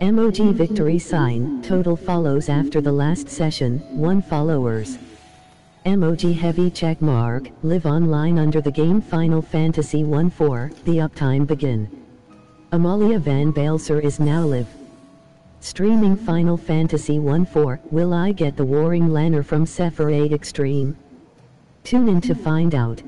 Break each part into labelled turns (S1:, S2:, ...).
S1: Emoji victory sign. Total follows after the last session, 1 followers. Emoji heavy check mark. Live online under the game Final Fantasy 1-4. The uptime begin. Amalia Van Baelsar is now live. Streaming Final Fantasy 1-4. Will I get the Warring Lanner from Sephirot Extreme? Tune in to find out.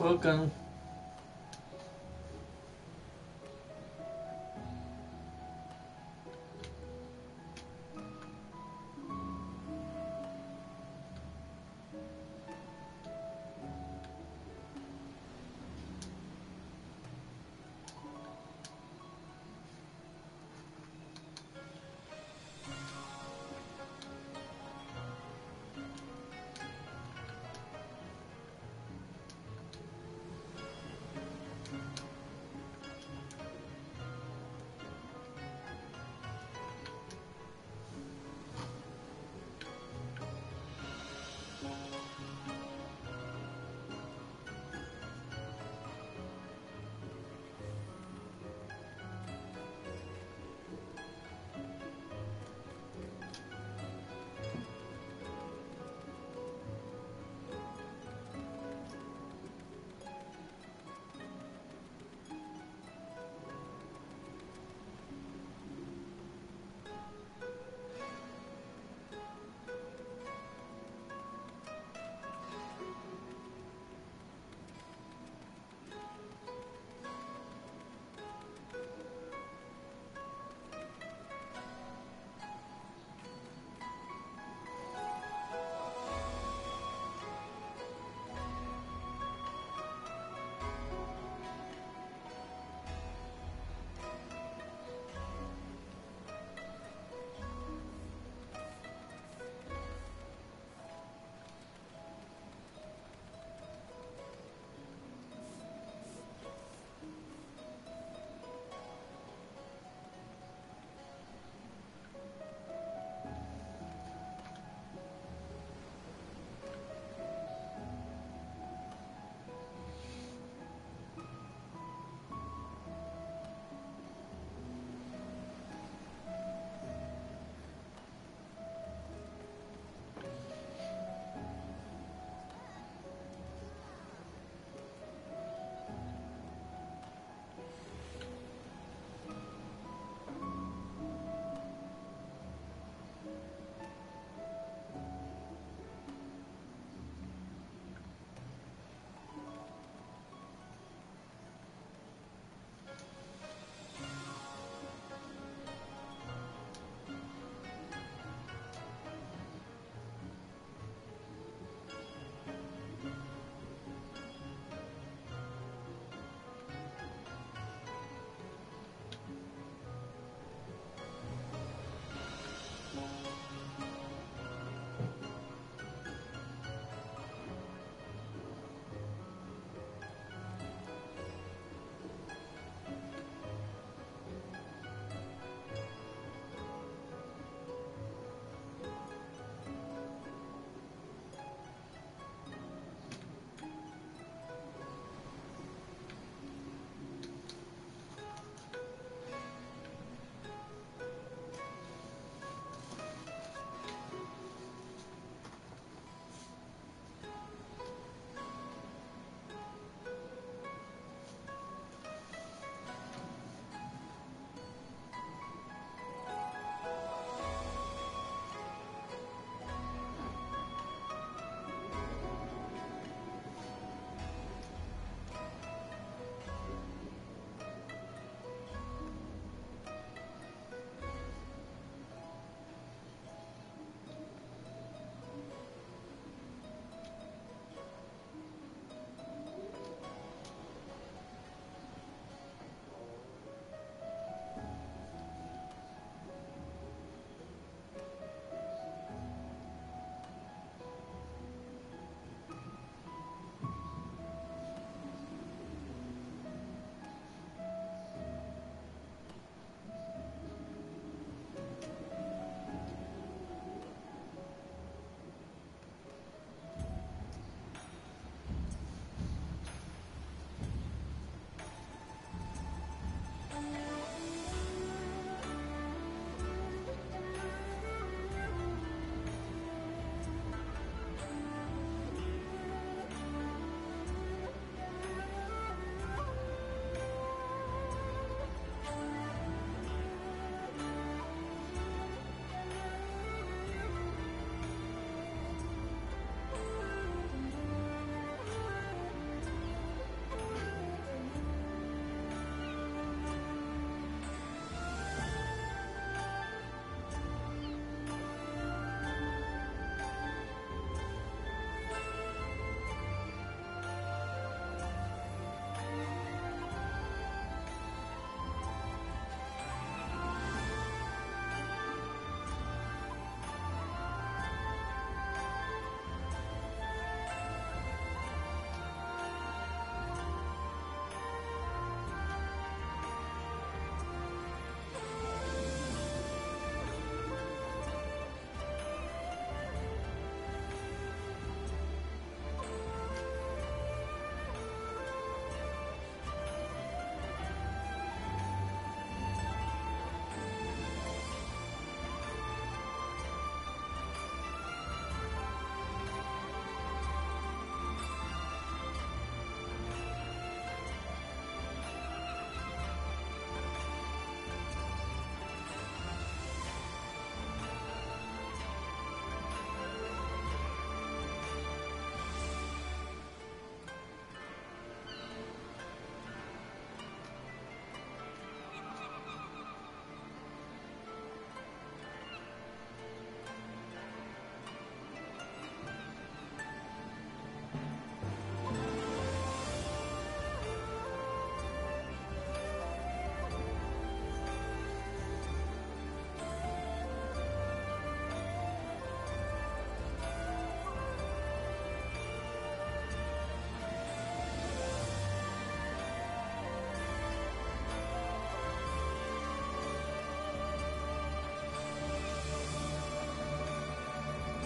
S2: Welcome.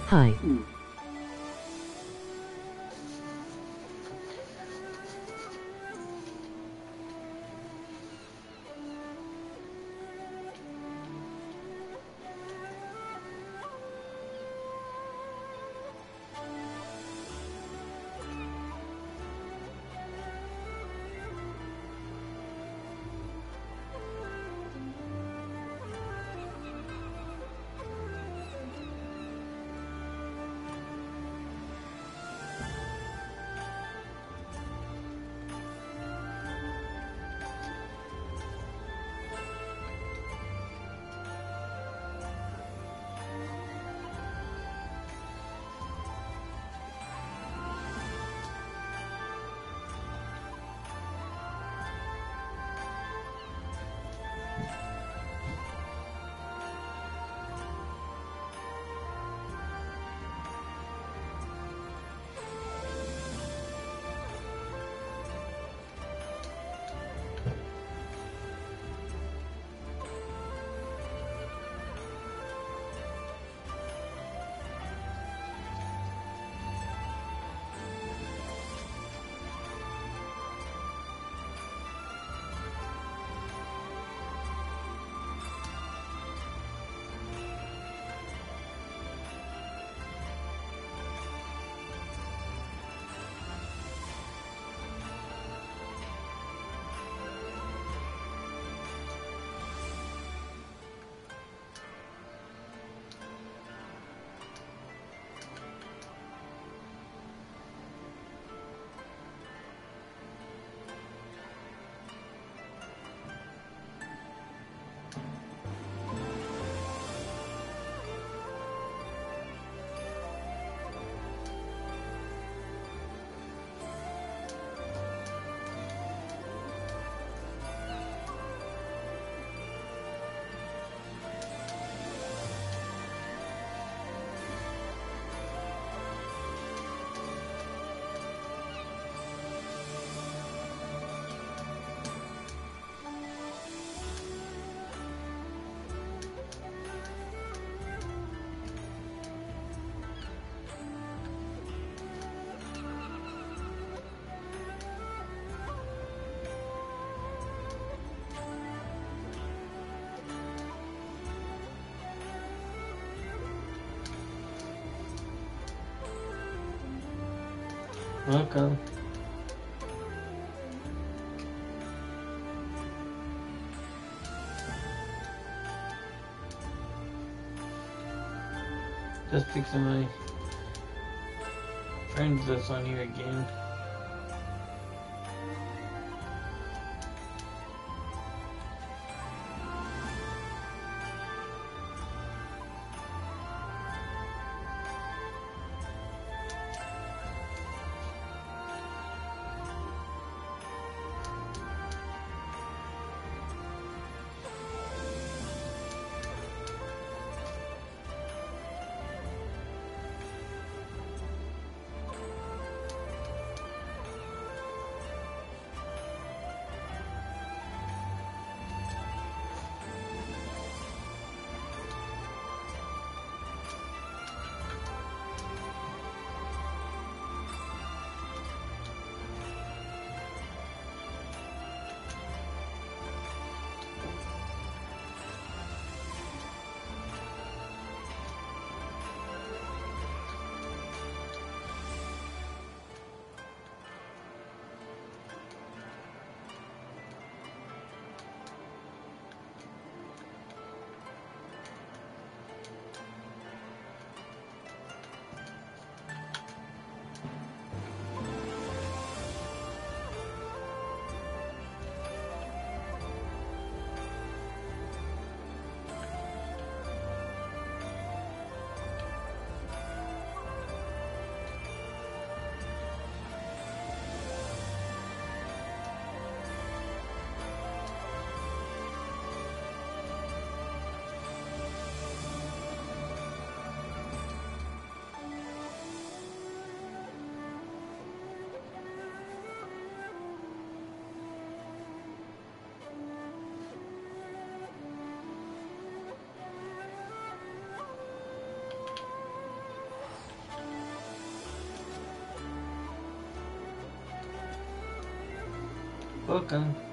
S1: Hi.
S2: Welcome. Just pick some of my friends that's on here again. Welcome.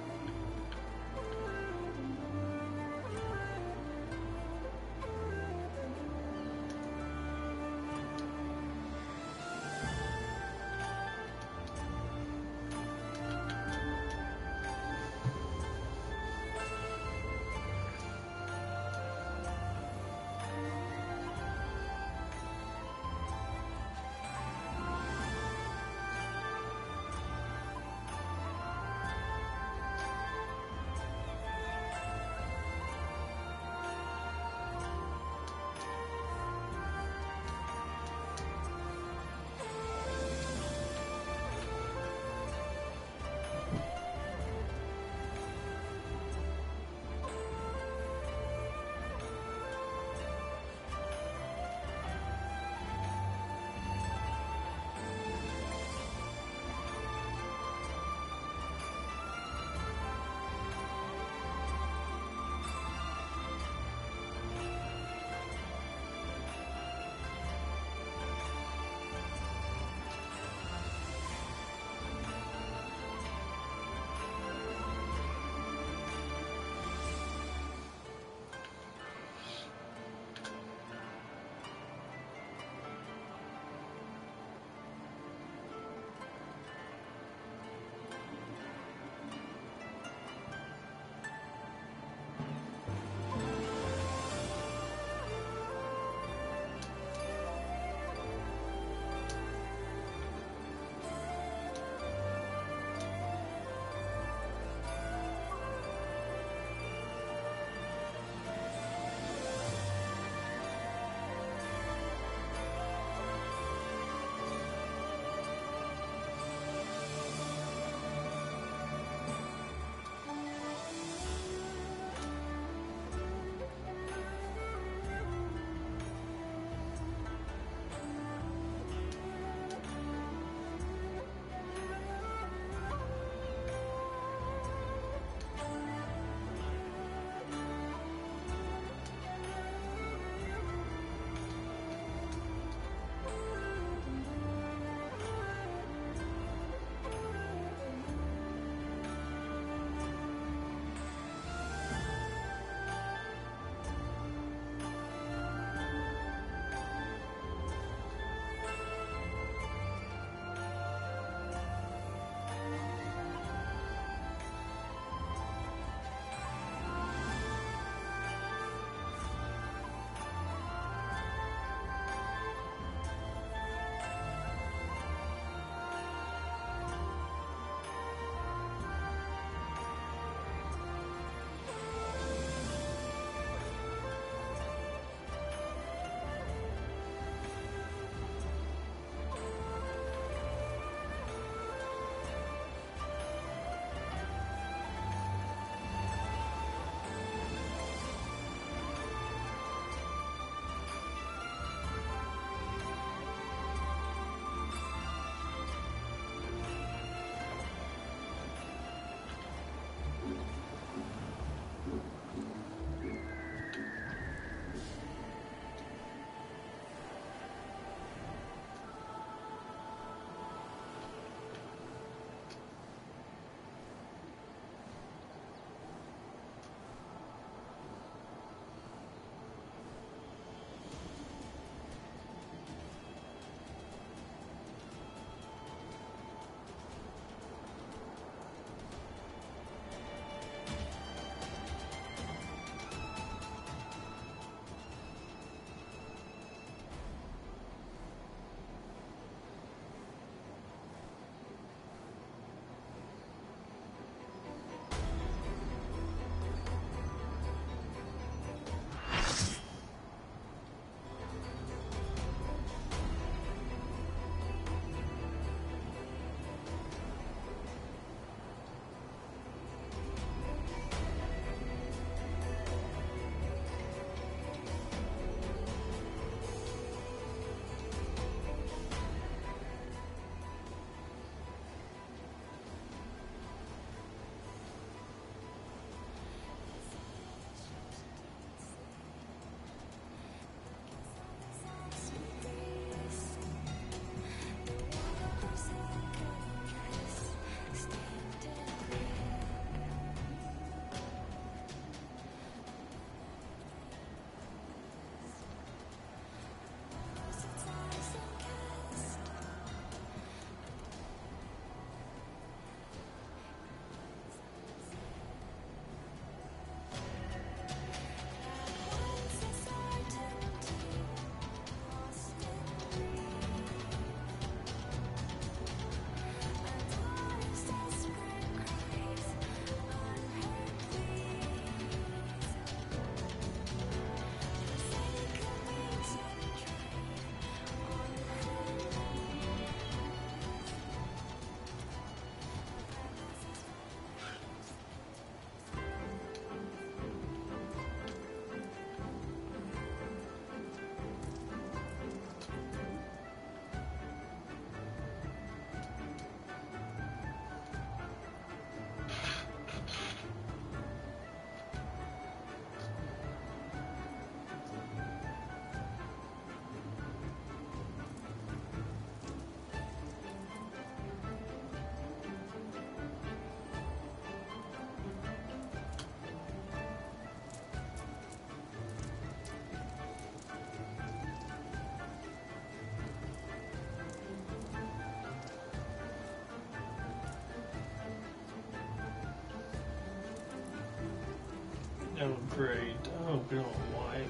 S2: Oh, great. Oh, good wipe.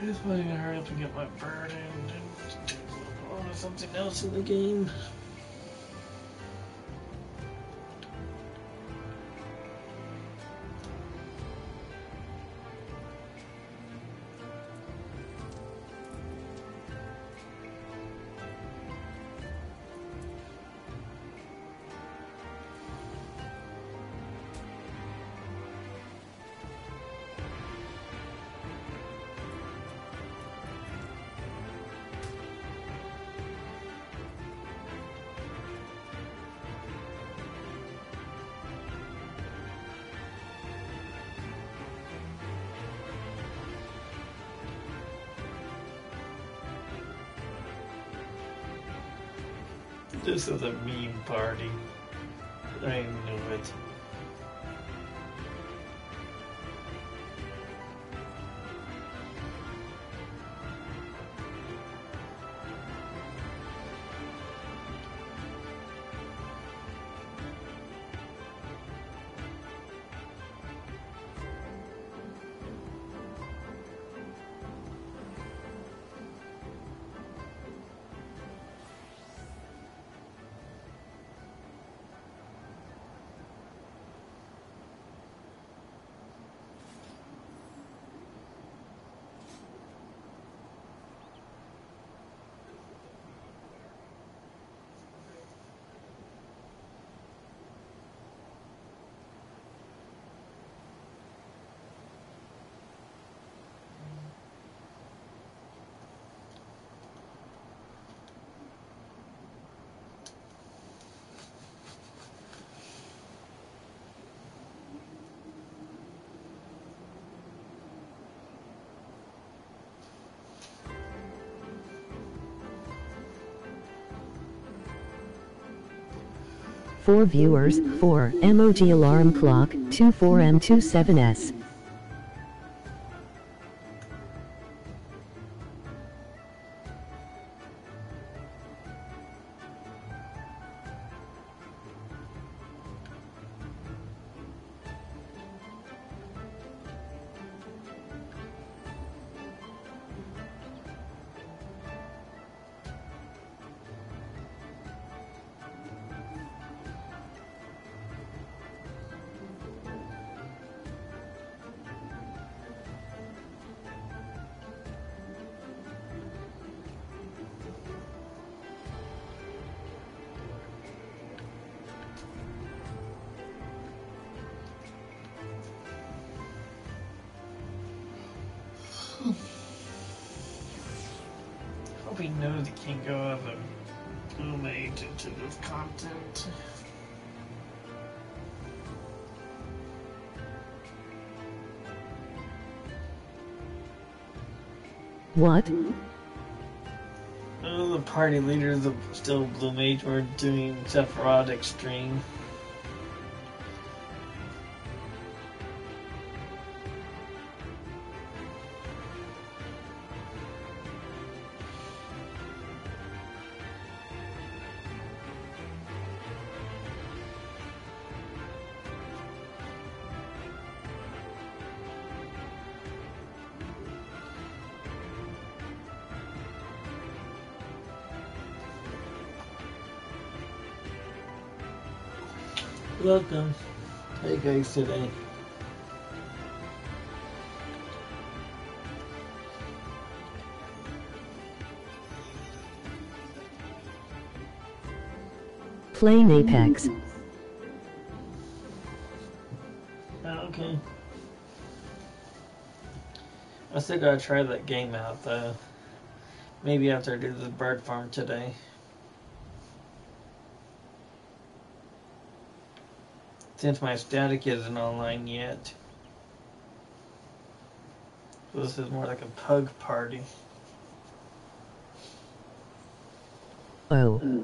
S2: I just want to hurry up and get my bird and do something else in the game. This is a meme party. I knew
S1: 4 viewers, 4 MOG alarm clock, 24M27S. What?
S2: Oh, the party leaders of still Blue Mage were doing Sephirot Extreme. How today?
S1: Playing Apex.
S2: Oh, okay. I still gotta try that game out though. Maybe after I do the bird farm today. Since my static isn't online yet. So this is more like a pug party.
S1: Oh.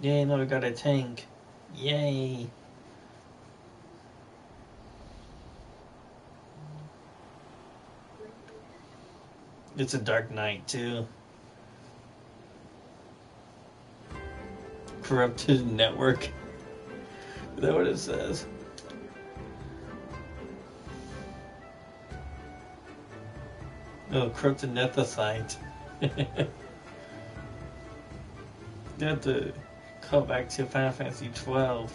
S2: Yay, now we got a tank. Yay. It's a dark knight too. Corrupted network. Is that what it says? No, corrupted nethicite. you have to call back to Final Fantasy 12.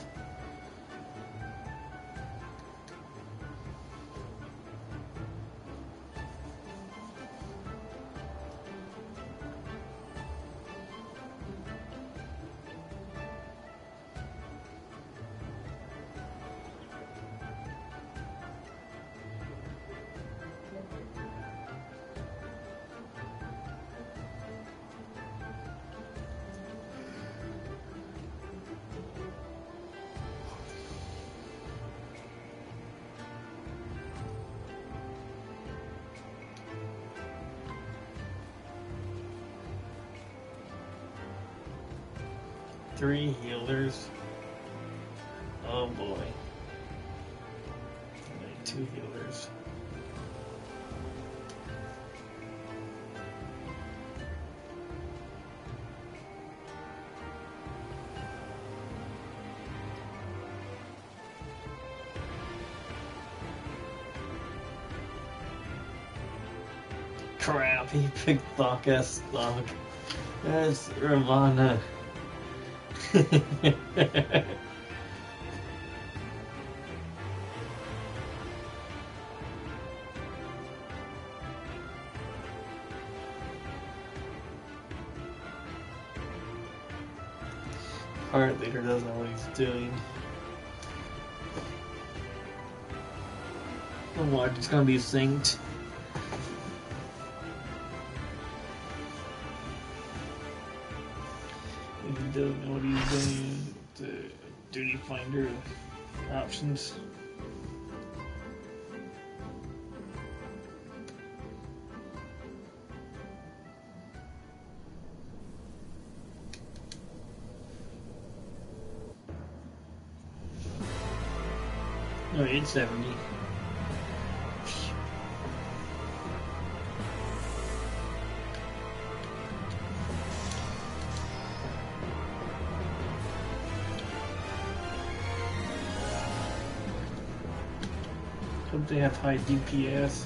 S2: Crap, he picked Thok ast Thok. That's Ravana. Heart leader doesn't know what he's doing. The water's gonna be synced. Finder options. No, 870. Hope they have high DPS.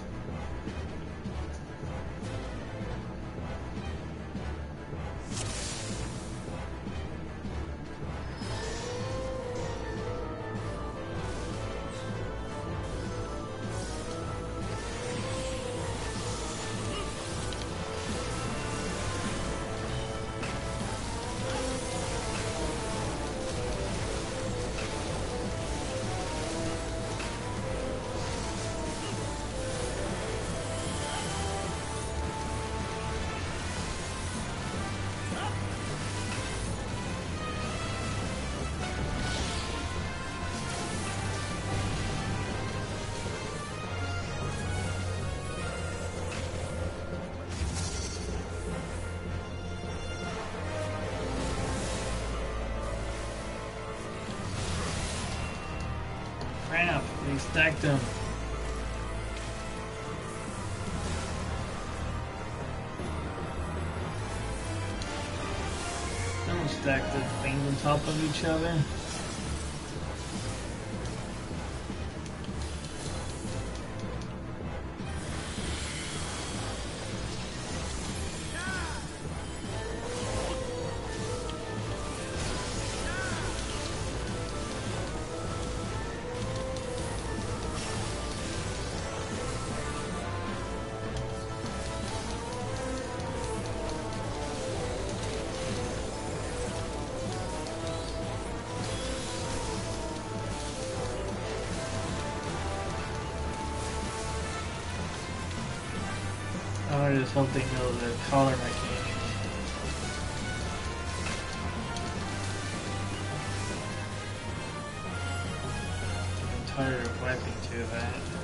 S2: Top of each other. They know the collar mechanic. I'm tired of wiping to that.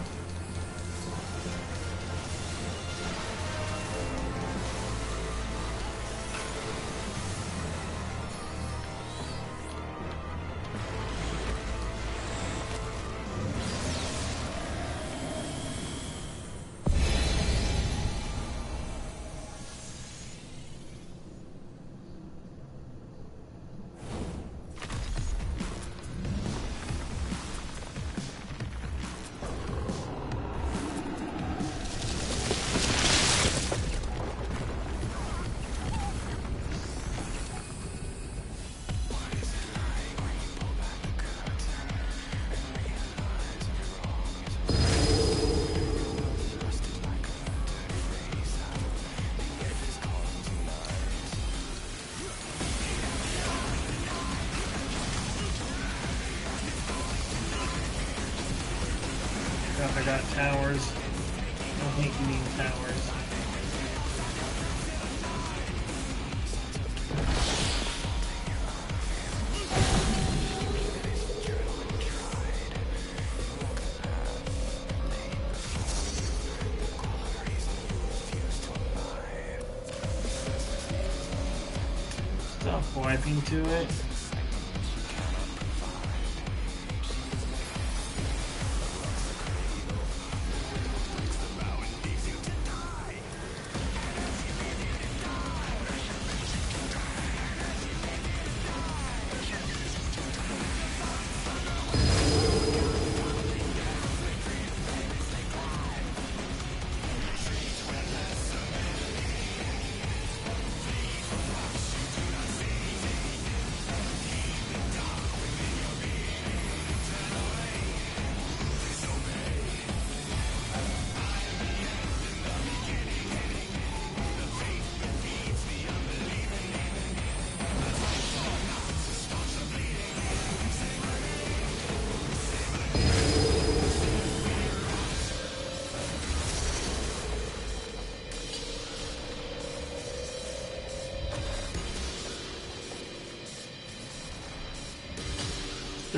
S2: Got towers.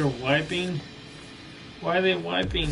S2: Wiping? Why are they wiping?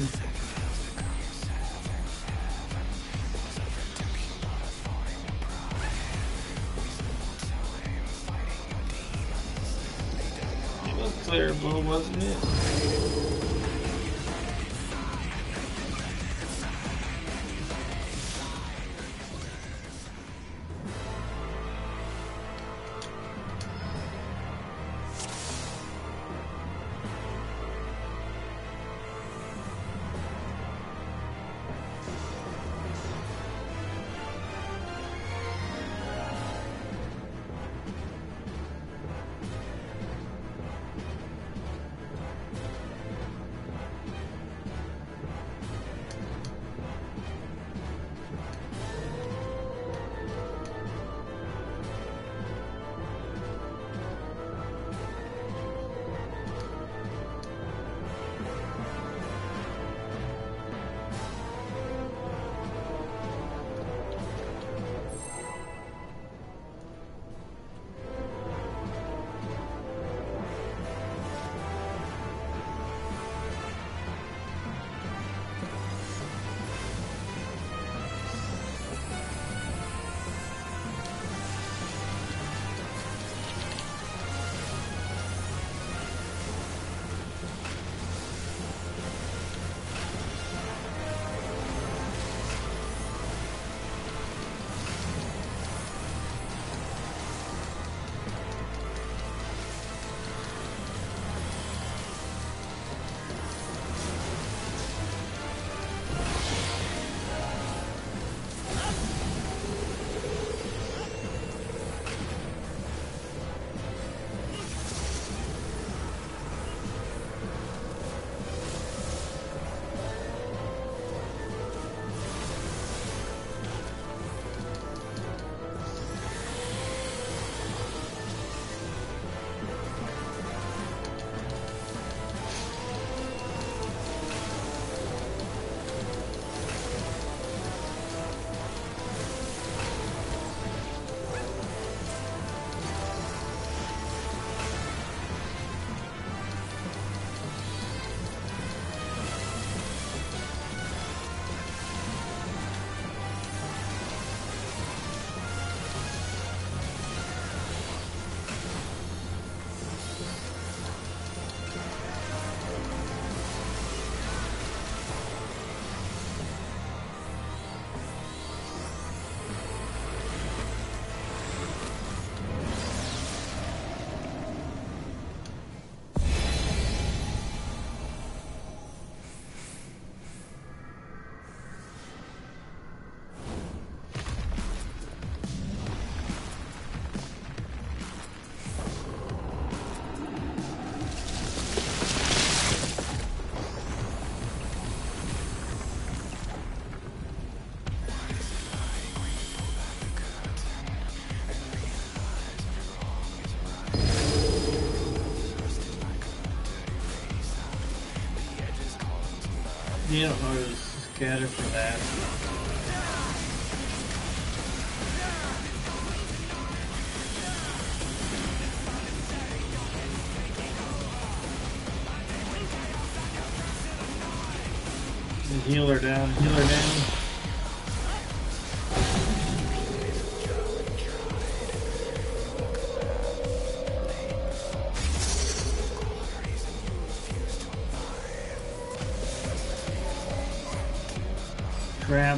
S2: need a hose scatter for that.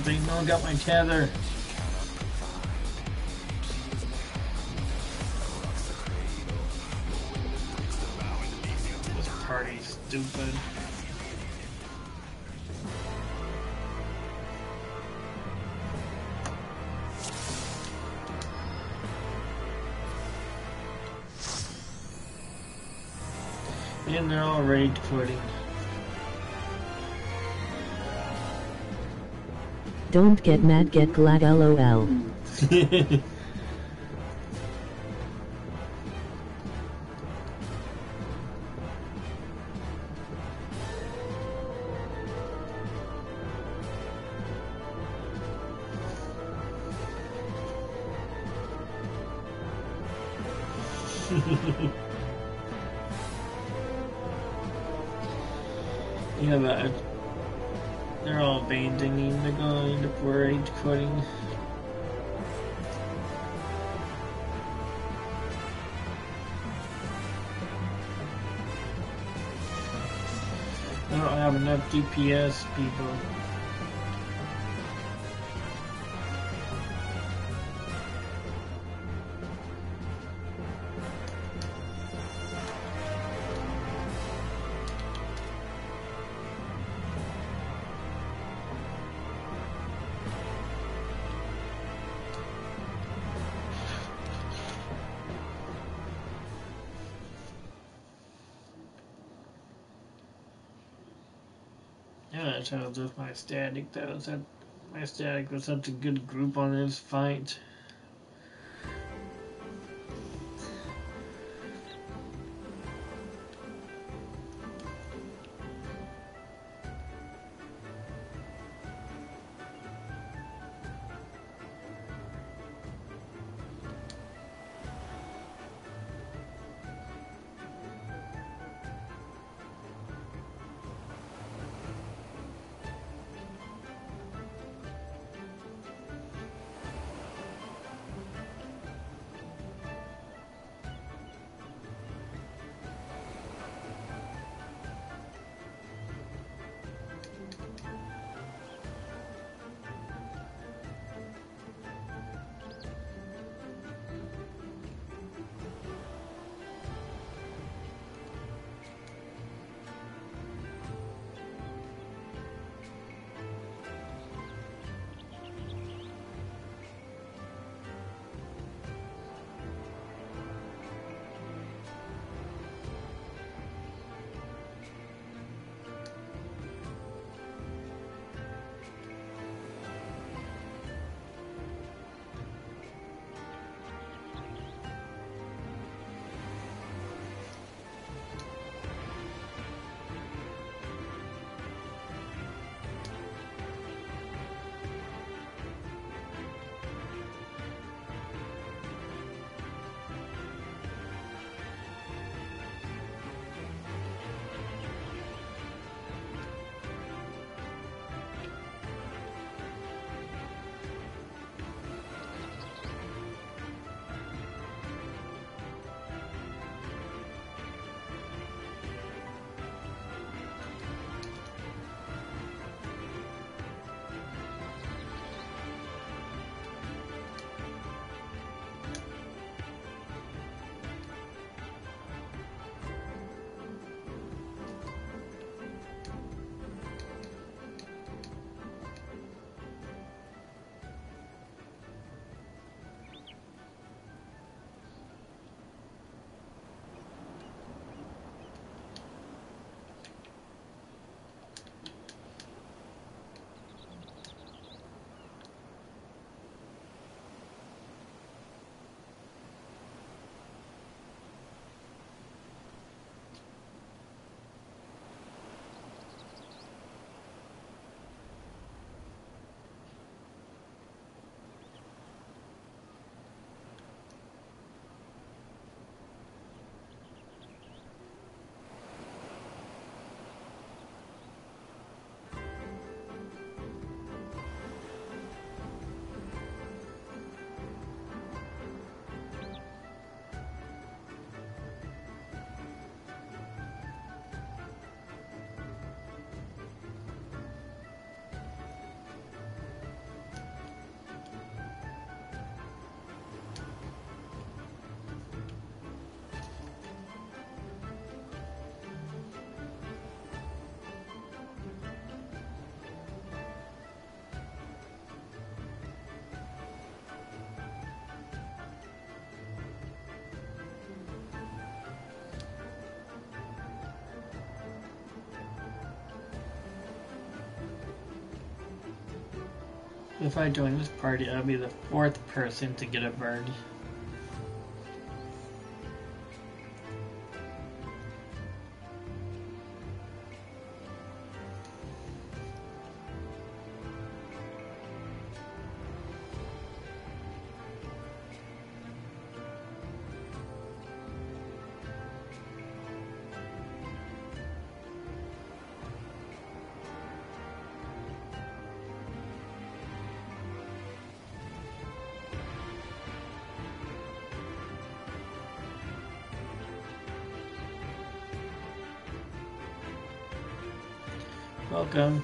S2: They no got my tether. This party's stupid. And they're all rage quitting.
S1: Don't get mad, get glad, lol.
S2: DPS people. With my static. That was that my static was such a good group on this fight. If I join this party, I'll be the fourth person to get a bird. Welcome.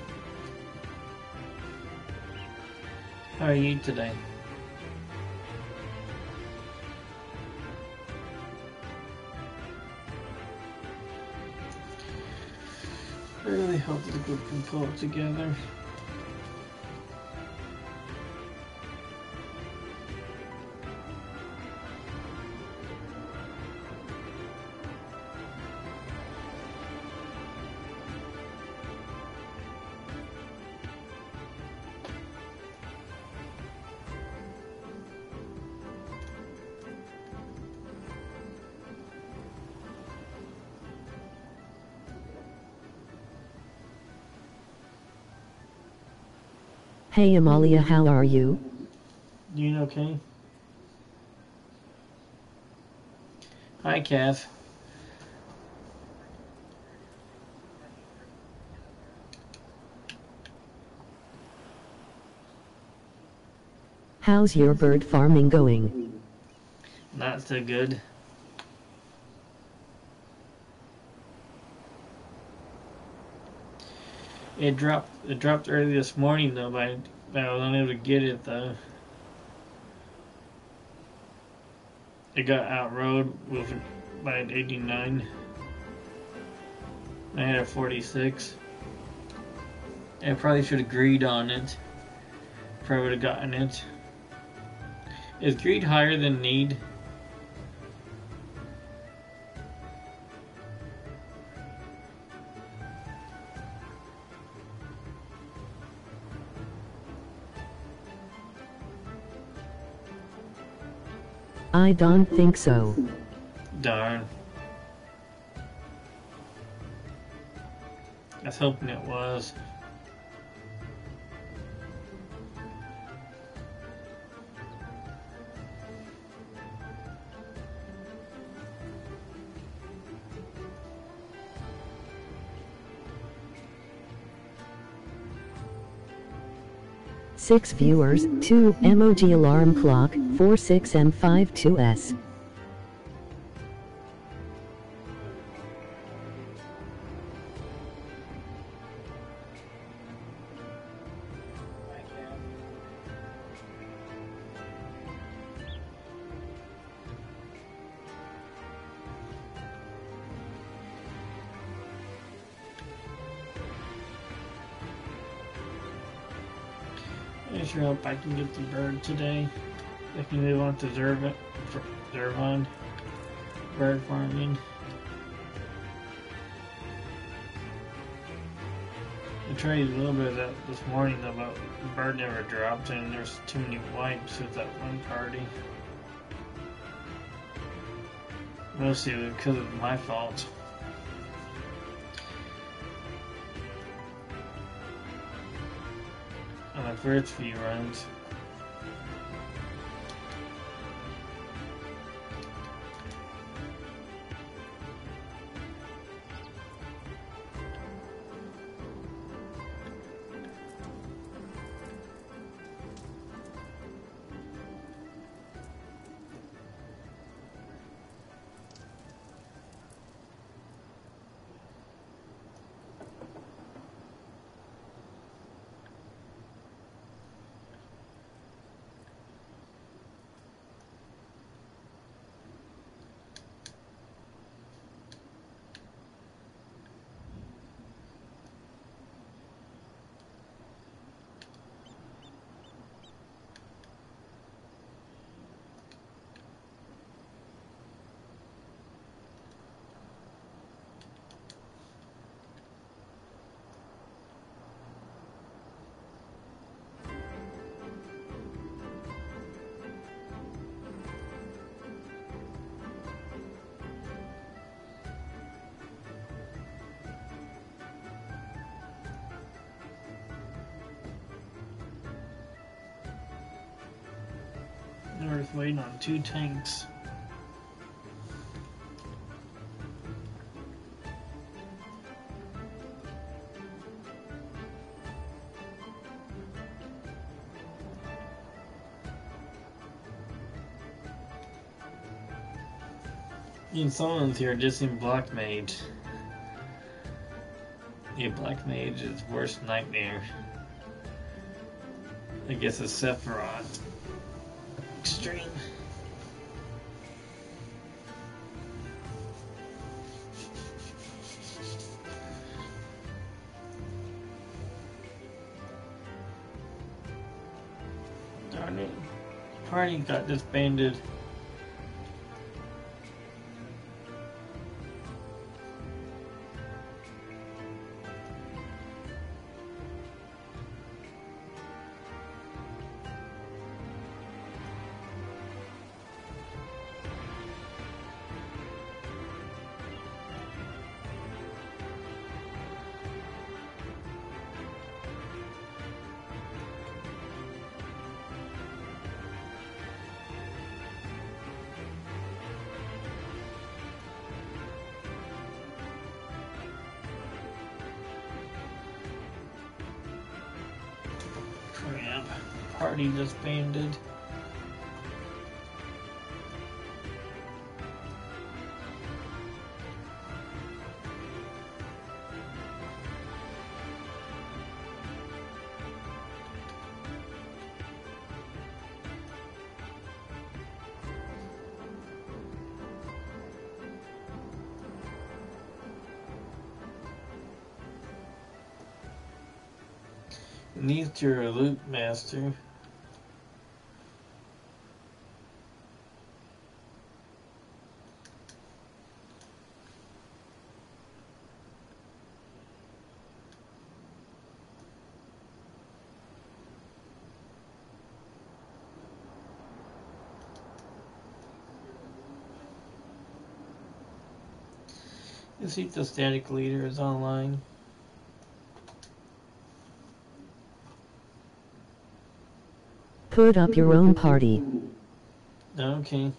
S2: How are you today? I really hope the group can pull it together.
S1: Hey Amalia, how are you?
S2: Doing okay? Hi, Cass.
S1: How's your bird farming going?
S2: Not so good. It dropped. It dropped early this morning though, but I, I was unable to get it though. It got outrode with by an 89. I had a 46. I probably should have greed on it. Probably would have gotten it. Is greed higher than need?
S1: I don't think so.
S2: Darn. I was hoping it was.
S1: 6 viewers, 2 emoji alarm clock, 46 and 52s.
S2: I can get the bird today. I can move on to Zerva, Zurvan. Bird farming. I tried a little bit of that this morning though, but the bird never dropped and there's too many wipes with that one party. Mostly because of my fault. The first few runs. Worth waiting on two tanks. And someone's here just in Black Mage. Yeah, Black Mage is worst nightmare. I guess it's Sephirot. Party got disbanded. Disbanded. Needs your loop master. Let's see if the static leader is online.
S1: Put up your own party.
S2: Okay.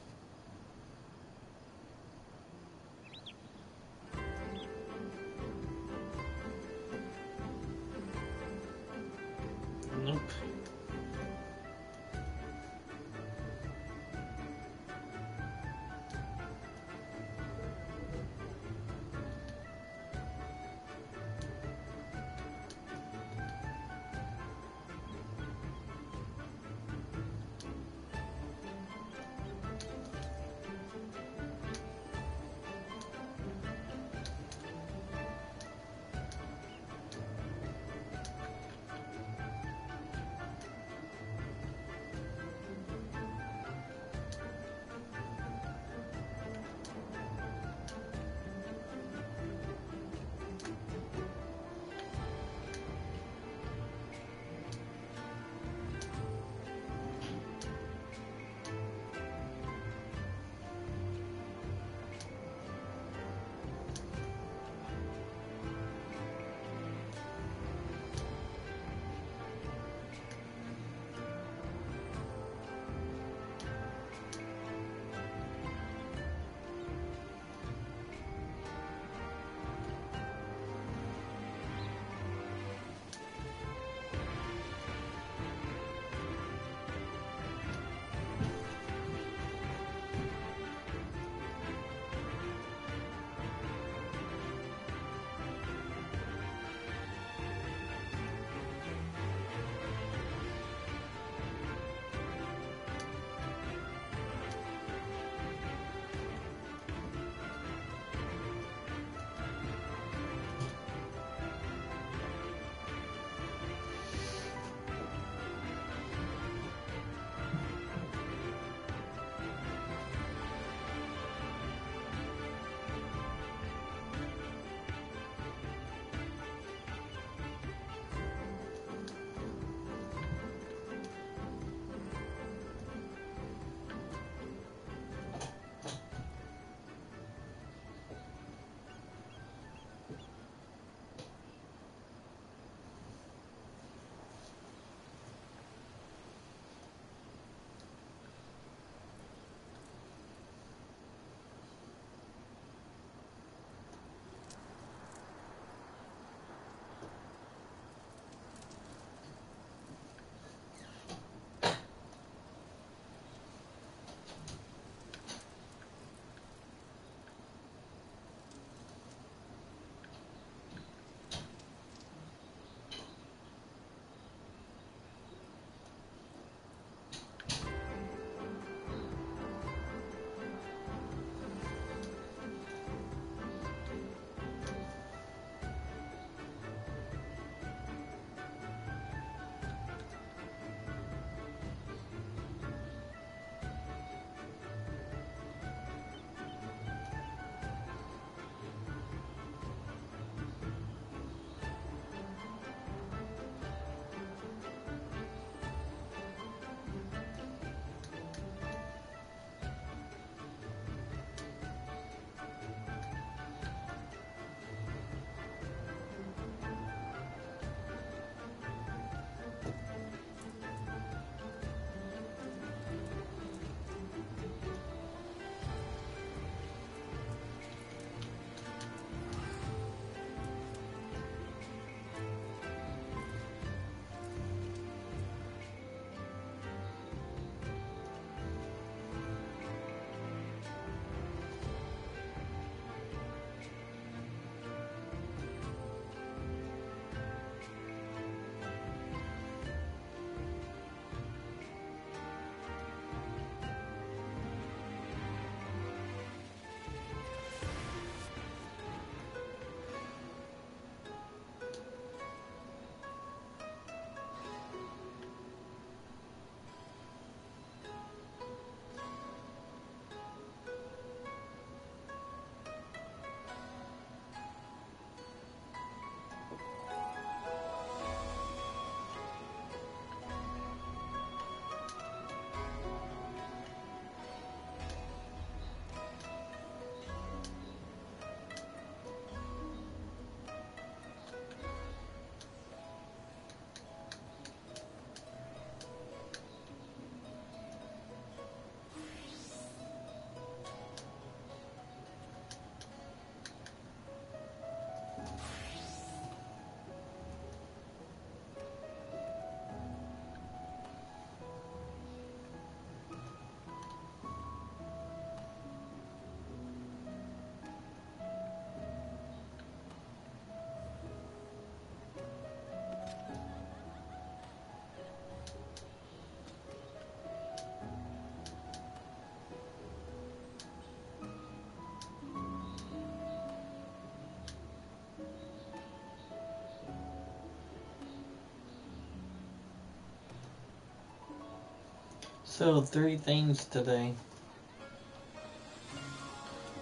S2: So three things today.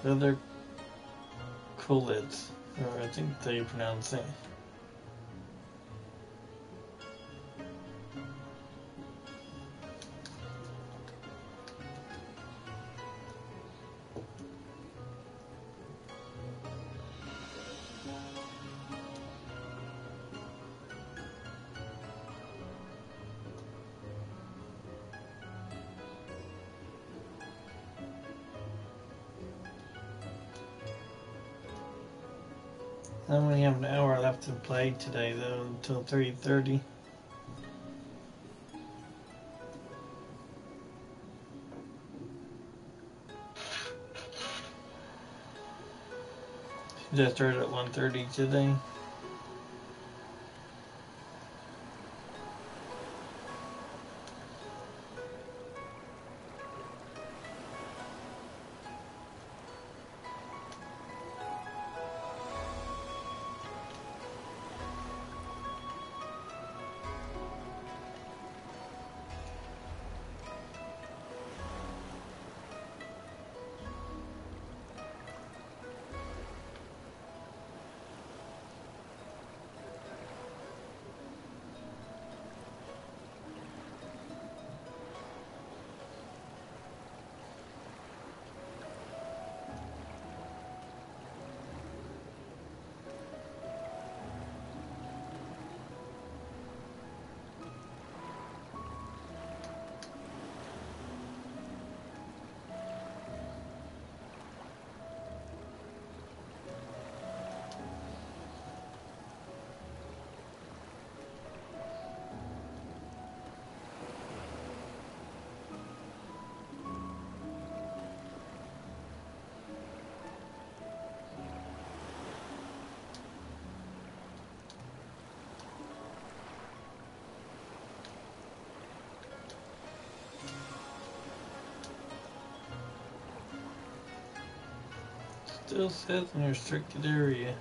S2: The other Kulits, or I think they pronounce it. I only have an hour left to play today though, until 3.30. Just started at 1.30 today. Still says in a restricted area.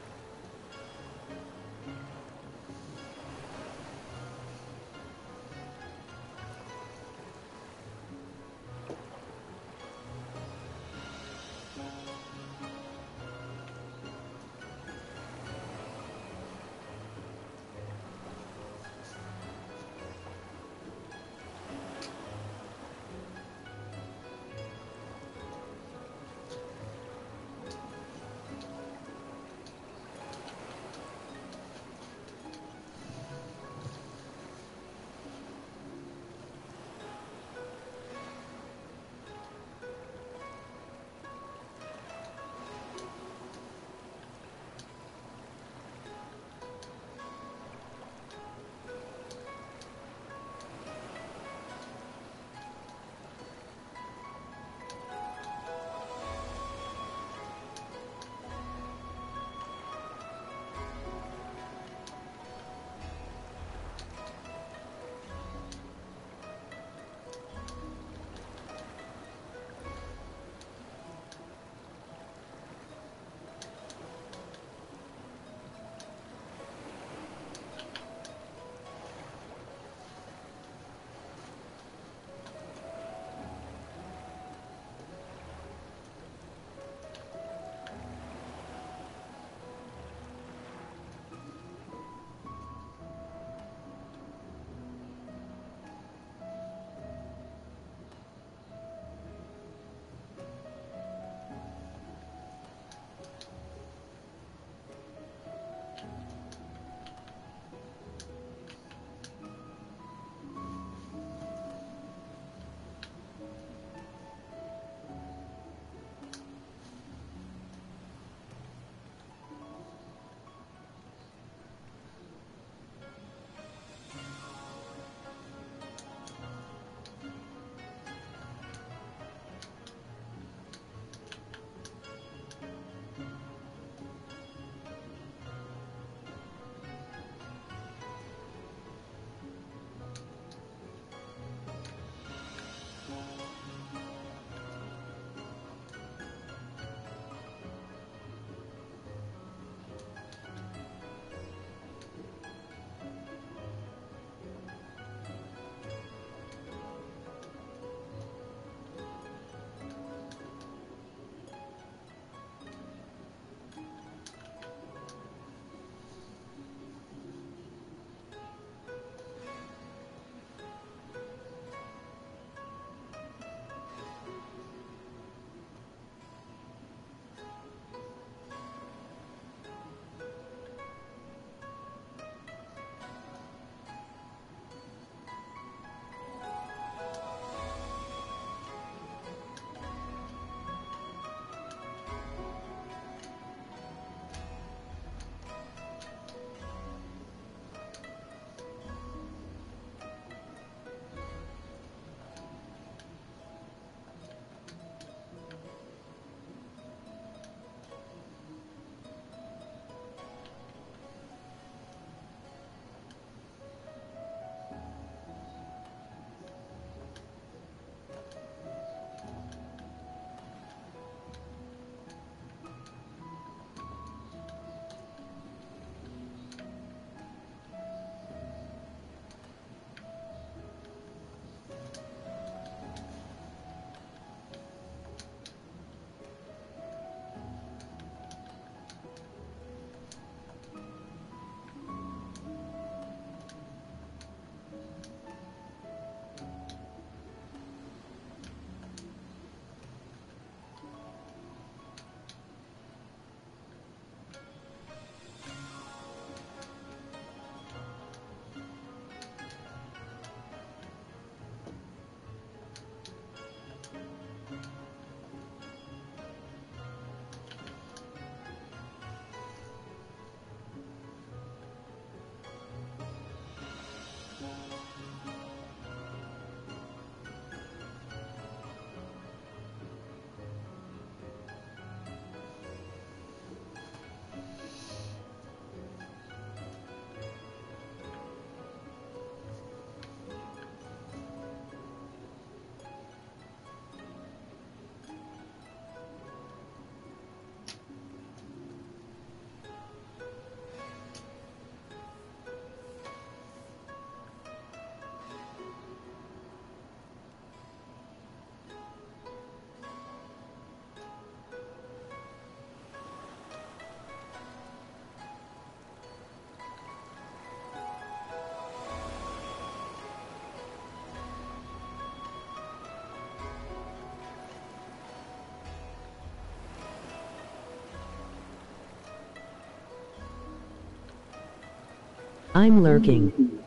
S1: I'm lurking.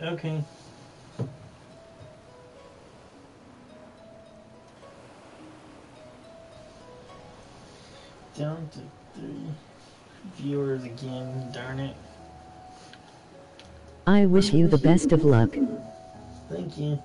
S2: Okay. Down to three viewers again, darn it.
S1: I wish you the best of luck.
S2: Thank you.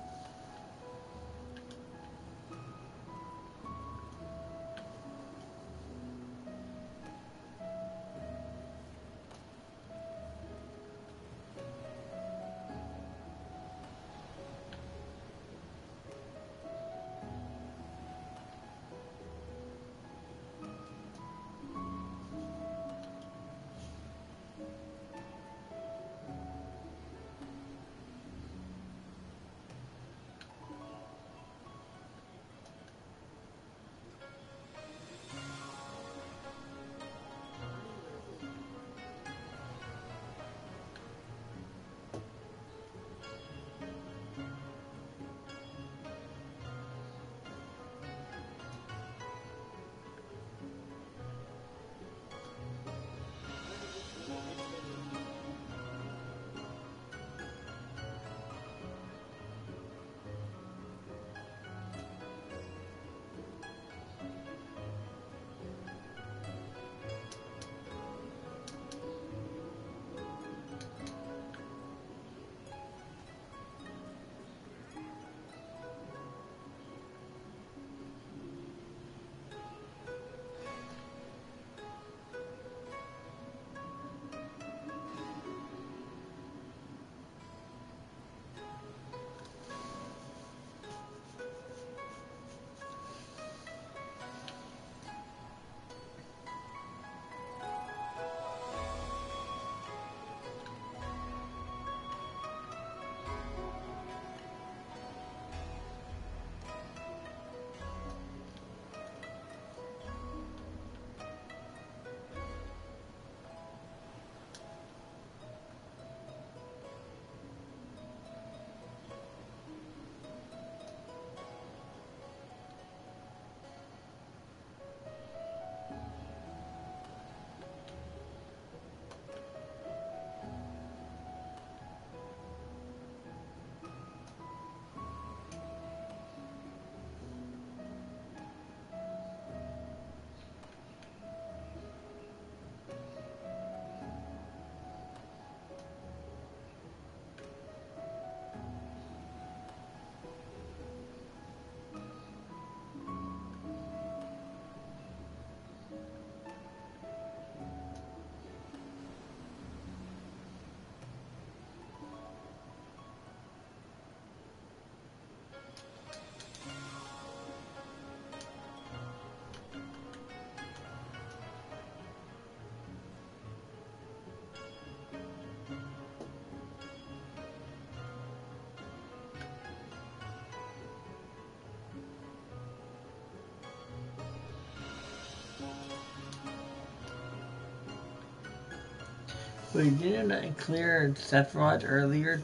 S2: Wait, didn't clear Sephirot earlier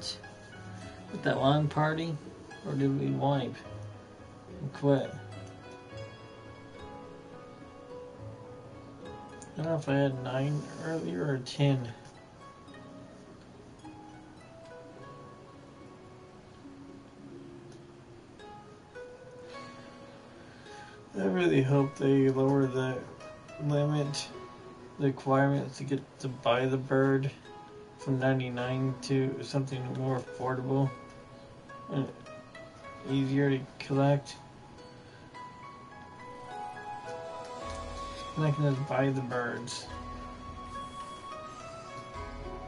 S2: with that long party? Or did we wipe and quit? I don't know if I had nine earlier or ten. I really hope they lower the limit, the requirements to get to buy the bird from 99 to something more affordable and easier to collect. And I can just buy the birds.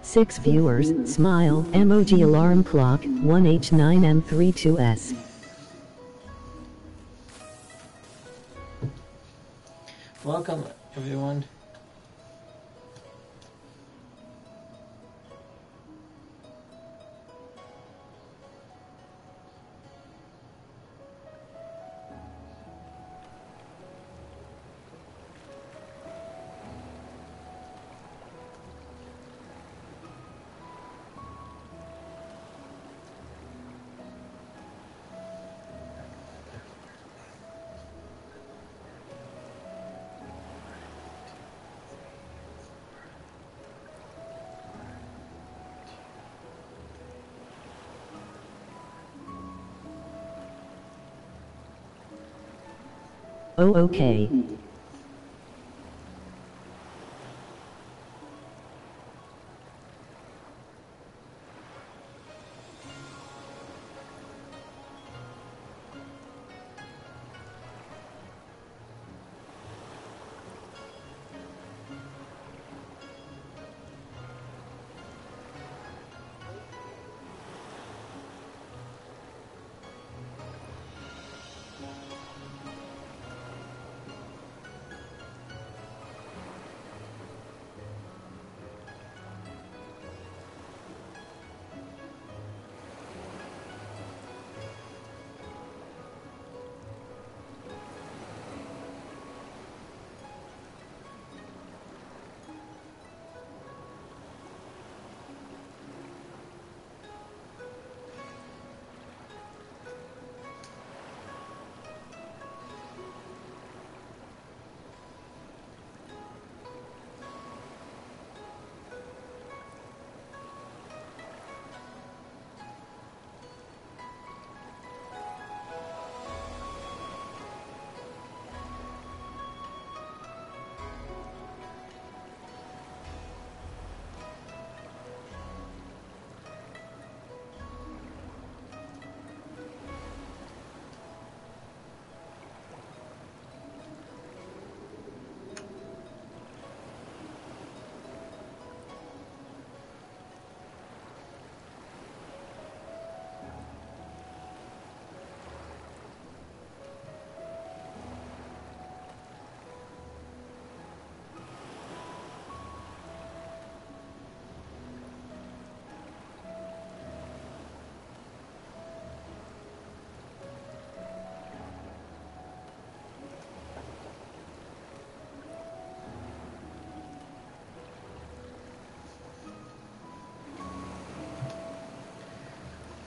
S1: Six viewers, smile, emoji alarm clock, 1H9M32S. Oh okay.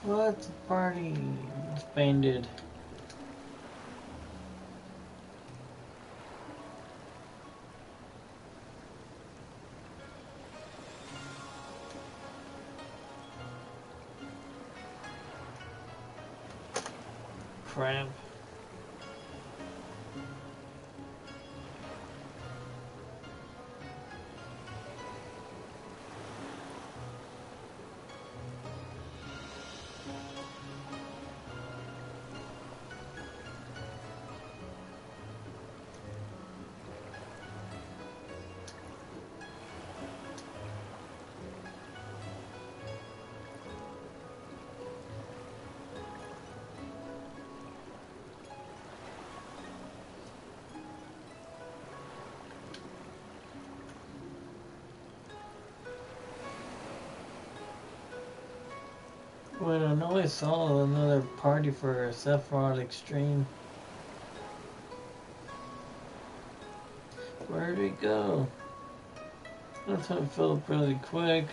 S2: What the party It's Crap. I saw another party for Sephirot Extreme. Where'd he go? That time up really quick.